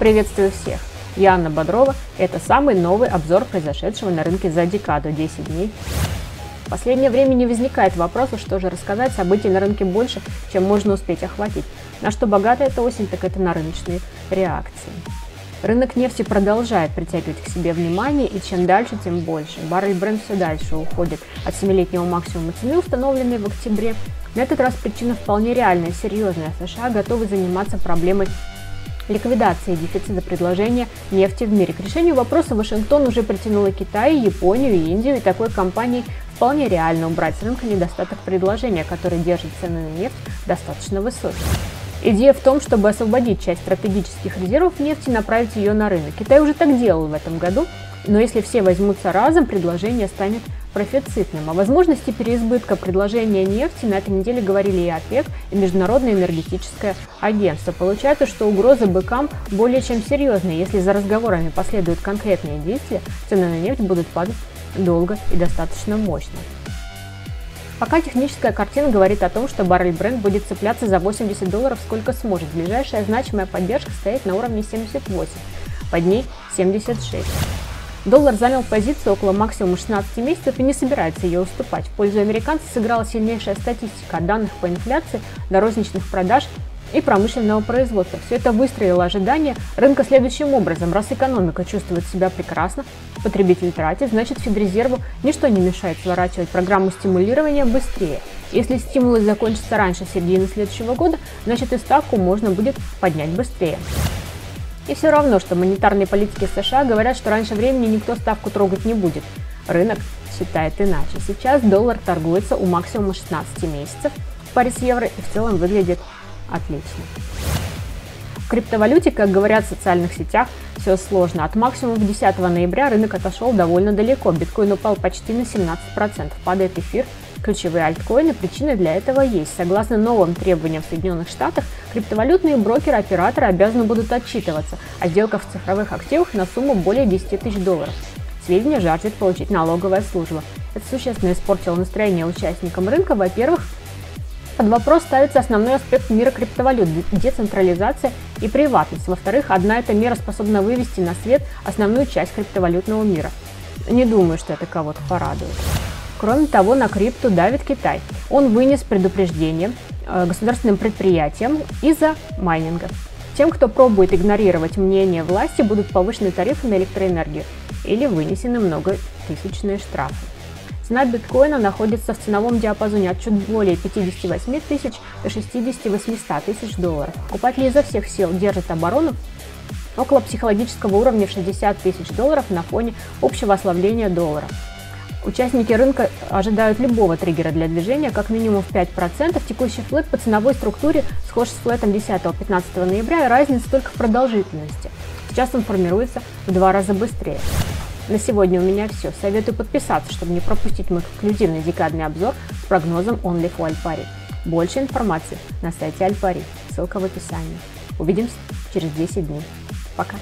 Приветствую всех! Я Анна Бодрова. Это самый новый обзор произошедшего на рынке за декаду 10 дней. В последнее время не возникает вопроса, что же рассказать событий на рынке больше, чем можно успеть охватить. На что богата эта осень, так это на рыночные реакции. Рынок нефти продолжает притягивать к себе внимание, и чем дальше, тем больше. Баррель бренд все дальше уходит от 7-летнего максимума цены, установленной в октябре. На этот раз причина вполне реальная, серьезная. США готовы заниматься проблемой ликвидации дефицита предложения нефти в мире. К решению вопроса Вашингтон уже притянул Китай, Японию и Индию, и такой компании вполне реально убрать с рынка недостаток предложения, который держит цены на нефть достаточно высокими. Идея в том, чтобы освободить часть стратегических резервов нефти и направить ее на рынок. Китай уже так делал в этом году, но если все возьмутся разом, предложение станет профицитным. О возможности переизбытка предложения нефти на этой неделе говорили и ОПЕК, и Международное энергетическое агентство. Получается, что угрозы быкам более чем серьезные. Если за разговорами последуют конкретные действия, цены на нефть будут падать долго и достаточно мощно. Пока техническая картина говорит о том, что баррель бренд будет цепляться за 80 долларов сколько сможет. Ближайшая значимая поддержка стоит на уровне 78, под ней 76. Доллар занял позицию около максимума 16 месяцев и не собирается ее уступать. В пользу американцев сыграла сильнейшая статистика данных по инфляции, до розничных продаж и промышленного производства. Все это выстроило ожидания рынка следующим образом. Раз экономика чувствует себя прекрасно, потребитель тратит, значит Федрезерву ничто не мешает сворачивать программу стимулирования быстрее. Если стимулы закончатся раньше середины следующего года, значит и ставку можно будет поднять быстрее. И все равно, что монетарные политики США говорят, что раньше времени никто ставку трогать не будет. Рынок считает иначе. Сейчас доллар торгуется у максимума 16 месяцев в паре с евро и в целом выглядит Отлично. В криптовалюте, как говорят в социальных сетях, все сложно. От максимума 10 ноября рынок отошел довольно далеко. Биткоин упал почти на 17%. Падает эфир, ключевые альткоины, причины для этого есть. Согласно новым требованиям в Соединенных Штатах, криптовалютные брокеры-операторы обязаны будут отчитываться о сделках в цифровых активах на сумму более 10 тысяч долларов. Сведения жаждет получить налоговая служба. Это существенно испортило настроение участникам рынка. Во-первых, под вопрос ставится основной аспект мира криптовалют – децентрализация и приватность. Во-вторых, одна эта мера способна вывести на свет основную часть криптовалютного мира. Не думаю, что это кого-то порадует. Кроме того, на крипту давит Китай. Он вынес предупреждение государственным предприятиям из-за майнинга. Тем, кто пробует игнорировать мнение власти, будут повышены тарифы на электроэнергию или вынесены многотысячные штрафы. Цена биткоина находится в ценовом диапазоне от чуть более 58 тысяч до 60-800 тысяч долларов. Покупатели изо всех сил держат оборону около психологического уровня в 60 тысяч долларов на фоне общего ослабления доллара. Участники рынка ожидают любого триггера для движения, как минимум в 5%. Текущий флэт по ценовой структуре схож с флетом 10-15 ноября, и разница только в продолжительности. Сейчас он формируется в два раза быстрее. На сегодня у меня все. Советую подписаться, чтобы не пропустить мой конклюзивный декадный обзор с прогнозом OnlyFo Альпари. Больше информации на сайте Альпари. Ссылка в описании. Увидимся через 10 дней. Пока.